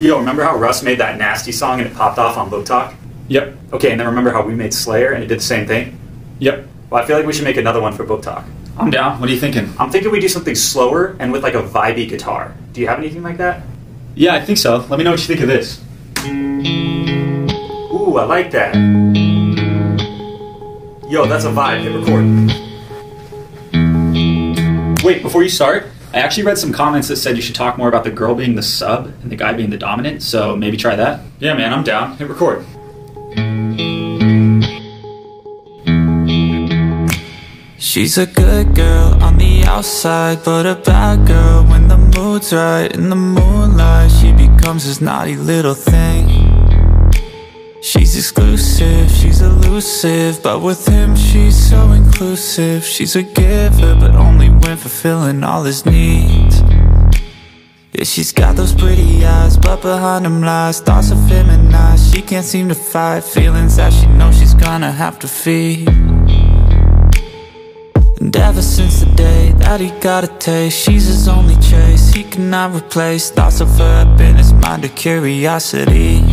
Yo, remember how Russ made that nasty song and it popped off on BookTok? Yep. Okay, and then remember how we made Slayer and it did the same thing? Yep. Well, I feel like we should make another one for BookTok. I'm down. What are you thinking? I'm thinking we do something slower and with like a vibey guitar. Do you have anything like that? Yeah, I think so. Let me know what you think of this. Ooh, I like that. Yo, that's a vibe. Hit record. Wait, before you start, I actually read some comments that said you should talk more about the girl being the sub and the guy being the dominant, so maybe try that. Yeah, man, I'm down. Hit record. She's a good girl on the outside, but a bad girl when the mood's right. In the moonlight, she becomes this naughty little thing. She's exclusive, she's elusive, but with him she's so inclusive. She's a giver, but only when fulfilling all his needs. Yeah, she's got those pretty eyes, but behind them lies thoughts of feminized. She can't seem to fight feelings that she knows she's gonna have to feed. And ever since the day that he got a taste She's his only chase, he cannot replace Thoughts of her up in his mind, a curiosity